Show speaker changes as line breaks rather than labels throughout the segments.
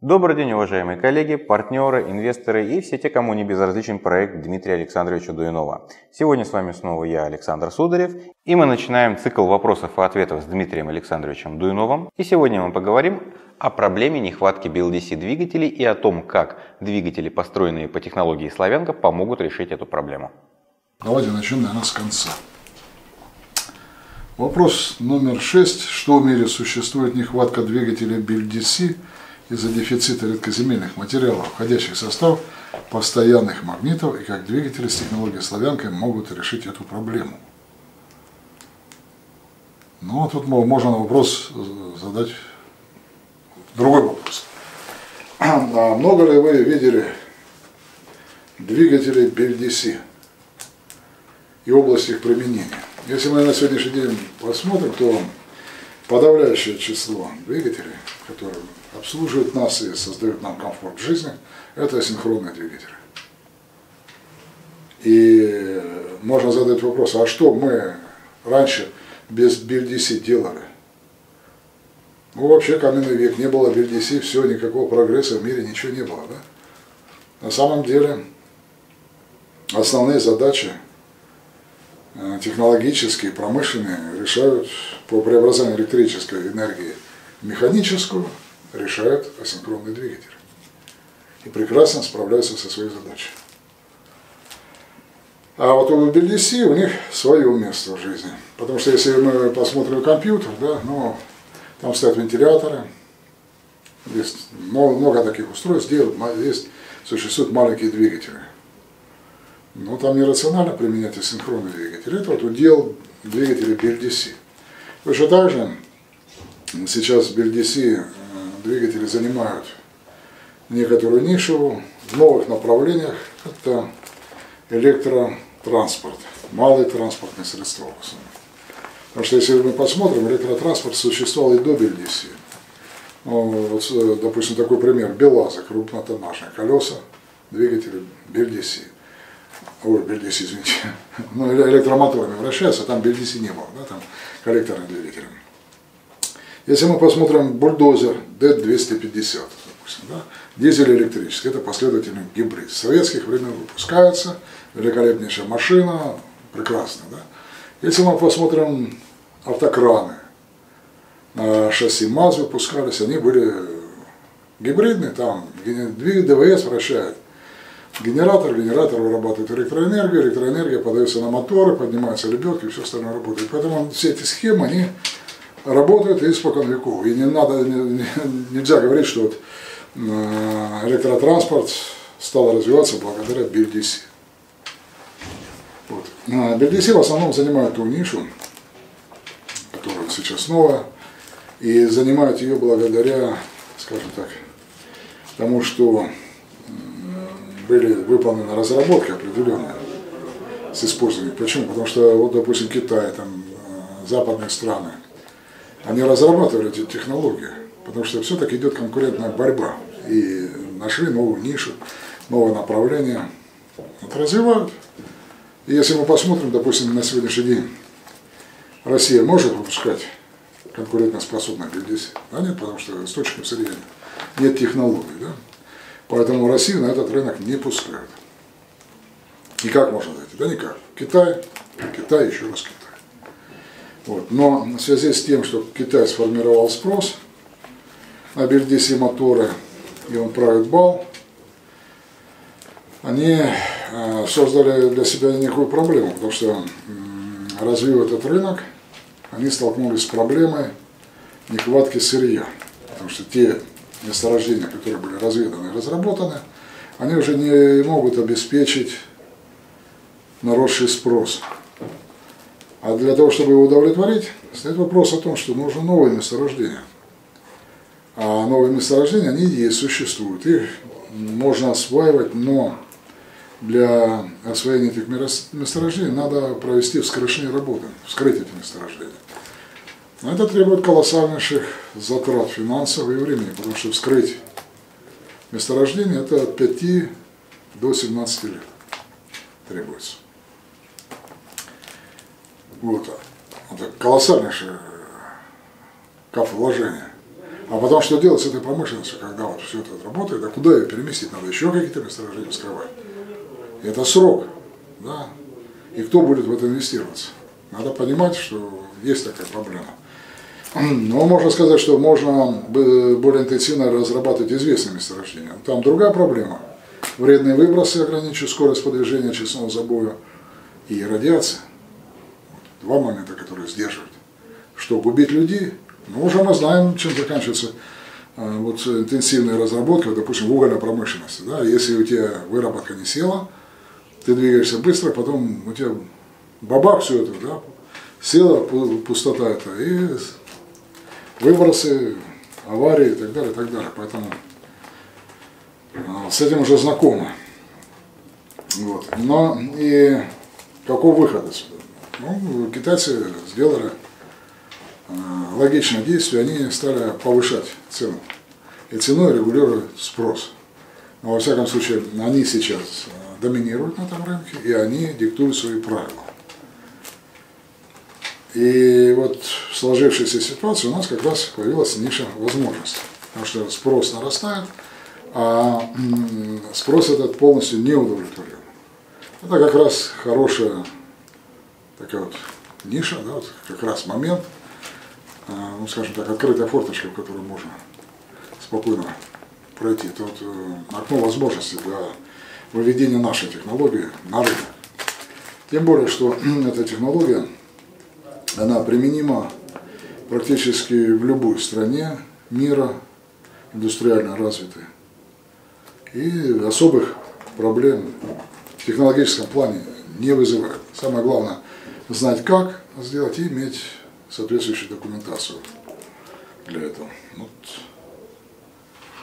Добрый день, уважаемые коллеги, партнеры, инвесторы и все те, кому не безразличен проект Дмитрия Александровича Дуинова. Сегодня с вами снова я, Александр Сударев, и мы начинаем цикл вопросов и ответов с Дмитрием Александровичем Дуиновым. И сегодня мы поговорим о проблеме нехватки BLDC двигателей и о том, как двигатели, построенные по технологии Славянка, помогут решить эту проблему.
Давайте начнем, наверное, с конца. Вопрос номер шесть. Что в мире существует нехватка двигателей BLDC – из-за дефицита редкоземельных материалов, входящих в состав постоянных магнитов и как двигатели с технологией славянкой могут решить эту проблему. Ну, а тут можно вопрос задать, другой вопрос. А много ли вы видели двигателей BLDC и область их применения? Если мы на сегодняшний день посмотрим, то подавляющее число двигателей, которые обслуживают нас и создают нам комфорт в жизни, это асинхронные двигатели. И можно задать вопрос, а что мы раньше без BLDC делали? Ну, вообще каменный век, не было BLDC, все, никакого прогресса в мире, ничего не было. Да? На самом деле, основные задачи технологические, промышленные решают по преобразованию электрической энергии механическую, решают асинхронный двигатель. И прекрасно справляются со своей задачей. А вот у BLDC у них свое место в жизни. Потому что если мы посмотрим компьютер, да, ну, там стоят вентиляторы, есть много, много таких устройств, есть, существуют маленькие двигатели. Но там нерационально применять асинхронный двигатель. Это вот удел двигателя BLDC. Точно так же сейчас BLDC двигатели занимают некоторую нишу в новых направлениях. Это электротранспорт, малые транспортные средства. Потому что если мы посмотрим, электротранспорт существовал и до BLDC. Ну, вот, допустим, такой пример. БелАЗа, крупнотоннажные колеса, двигатели BLDC. Ой, BLDC, извините. Ну, электромоторами вращаются, там BLDC не было, да, там коллекторные двигатели. Если мы посмотрим бульдозер D250, допустим, да, дизель электрический, это последовательный гибрид. С советских времен выпускается, великолепнейшая машина, прекрасно. Да? Если мы посмотрим автокраны, шасси МАЗ выпускались, они были гибридные, там двигатель ДВС вращает генератор, генератор вырабатывает электроэнергию, электроэнергия подается на моторы, поднимаются лебедки все остальное работает. Поэтому все эти схемы, они работают испокон веков. И не надо, не, нельзя говорить, что вот э, электротранспорт стал развиваться благодаря BLDC. Вот. BLDC в основном занимает ту нишу, которая сейчас новая, и занимают ее благодаря, скажем так, тому, что были выполнены разработки определенные с использованием. Почему? Потому что, вот, допустим, Китай, там, э, западные страны – они разрабатывали эти технологии, потому что все-таки идет конкурентная борьба. И нашли новую нишу, новое направление. Вот развивают. И если мы посмотрим, допустим, на сегодняшний день, Россия может выпускать конкурентоспособных людей? А нет, потому что источников сырья нет технологий. Да? Поэтому Россию на этот рынок не пускают. И как можно зайти? Да никак. Китай, Китай, еще раз Китай. Вот. Но в связи с тем, что Китай сформировал спрос на BLDC моторы, и он правит бал, они э, создали для себя некую проблему, потому что развив этот рынок, они столкнулись с проблемой нехватки сырья. Потому что те месторождения, которые были разведаны и разработаны, они уже не могут обеспечить наросший спрос. А для того, чтобы его удовлетворить, стоит вопрос о том, что нужно новые месторождения. А новые месторождения, они есть, существуют. Их можно осваивать, но для освоения этих месторождений надо провести вскрышные работы, вскрыть эти месторождения. Но это требует колоссальнейших затрат финансов и времени, потому что вскрыть месторождение это от 5 до 17 лет требуется. Вот. Это колоссальнейшее кап вложения. А потом что делать с этой промышленностью, когда вот все это работает, а куда ее переместить? Надо еще какие-то месторождения скрывать. И это срок, да. И кто будет в это инвестироваться? Надо понимать, что есть такая проблема. Но можно сказать, что можно более интенсивно разрабатывать известные месторождения. Там другая проблема. Вредные выбросы ограничивают скорость подвижения честного забоя и радиация. Два момента, которые сдерживают. Что губить людей, ну уже мы знаем, чем заканчивается э, вот интенсивная разработка, допустим, в угольной промышленности. Да? Если у тебя выработка не села, ты двигаешься быстро, потом у тебя бабак все это, да, села пустота это, и выбросы, аварии и так далее, и так далее. Поэтому а, с этим уже знакомы. Вот. Но и какой выход? Ну, китайцы сделали а, логичное действие, они стали повышать цену. И ценой регулируют спрос. Но, во всяком случае, они сейчас а, доминируют на этом рынке, и они диктуют свои правила. И вот в сложившейся ситуации у нас как раз появилась ниша возможностей. Потому что спрос нарастает, а спрос этот полностью не удовлетворен. Это как раз хорошая такая вот ниша, да, вот как раз момент, а, ну, скажем так, открытая форточка, в которую можно спокойно пройти. Это вот э, окно возможностей для выведения нашей технологии на рынок. Тем более, что эта технология она применима практически в любой стране мира, индустриально развитой. И особых проблем в технологическом плане не вызывает. Самое главное знать, как сделать и иметь соответствующую документацию для этого. Вот.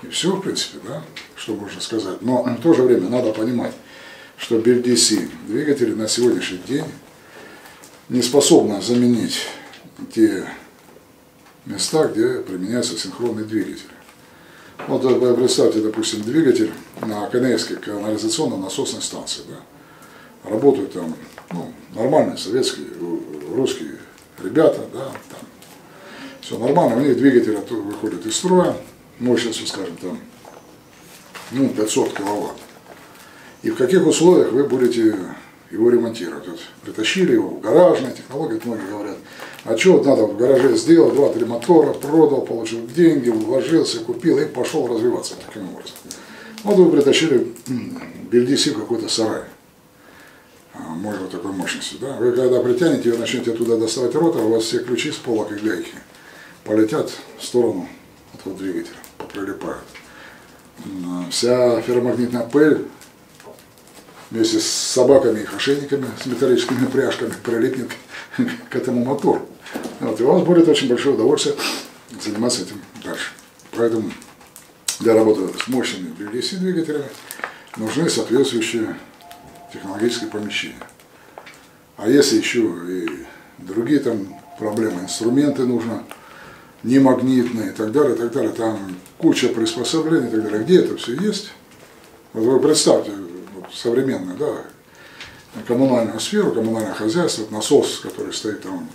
И все, в принципе, да, что можно сказать. Но в то же время надо понимать, что BLDC двигатели на сегодняшний день не способна заменить те места, где применяются синхронные двигатели. Вот э, представьте, допустим, двигатель на Каневской канализационно-насосной станции. Да? Работают там ну, нормальные советские, русские ребята, да, там все нормально, у них двигатель выходит из строя, мощностью, скажем, там, ну, 500 киловатт. И в каких условиях вы будете его ремонтировать. Вот притащили его в гаражные технологии, многие говорят, а что вот надо в гараже сделать, два-три мотора, продал, получил деньги, вложился, купил и пошел развиваться таким образом. Вот вы притащили бельдиси в какой-то сарай, а, может вот такой мощности, да? Вы когда притянете и начнете туда доставать ротор, у вас все ключи с полок и гайки полетят в сторону этого двигателя, прилипают. Вся ферромагнитная пыль вместе с собаками и ошейниками, с металлическими пряжками прилипнет к этому мотору. Вот, и у вас будет очень большое удовольствие заниматься этим дальше. Поэтому для работы с мощными BLDC двигателями нужны соответствующие технологические помещения. А если еще и другие там проблемы, инструменты нужно, не магнитные и так далее, и так далее, там куча приспособлений и так далее. Где это все есть? Вот вы представьте, современную, да, коммунальную сферу, коммунальное хозяйство, насос, который стоит там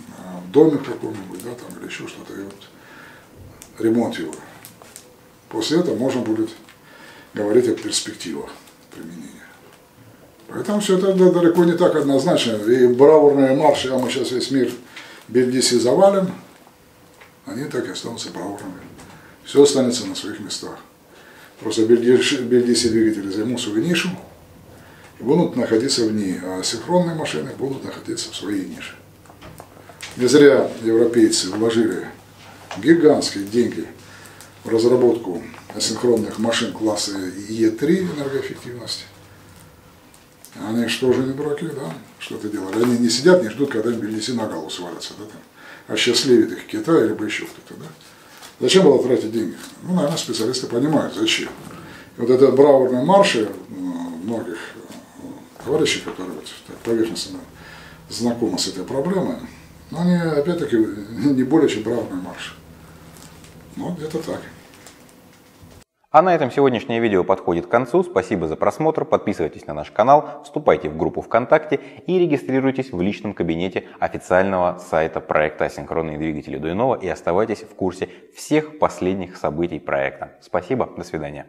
в доме каком-нибудь, да, там или еще что-то, и вот ремонт его. После этого можно будет говорить о перспективах применения. Поэтому все это далеко не так однозначно. И бравурные марши, а мы сейчас весь мир Бельдиси завалим, они так и останутся бравурными. Все останется на своих местах. Просто Бельдиси двигатели займут свою нишу, будут находиться в ней, а синхронные машины будут находиться в своей нише. Не зря европейцы вложили гигантские деньги в разработку асинхронных машин класса Е3 энергоэффективности. Они что же не дураки, да? Что то делали? Они не сидят, не ждут, когда им бельдеси на голову свалятся, да, там. А счастливит их Китай, либо еще кто-то, да? Зачем было тратить деньги? Ну, наверное, специалисты понимают, зачем. И вот это браворные марши многих товарищи, которые вот поверхностно знакомы с этой проблемой, но они, опять-таки, не более чем правный марш. Ну, где-то так.
А на этом сегодняшнее видео подходит к концу. Спасибо за просмотр. Подписывайтесь на наш канал, вступайте в группу ВКонтакте и регистрируйтесь в личном кабинете официального сайта проекта «Асинхронные двигатели Дуинова» и оставайтесь в курсе всех последних событий проекта. Спасибо, до свидания.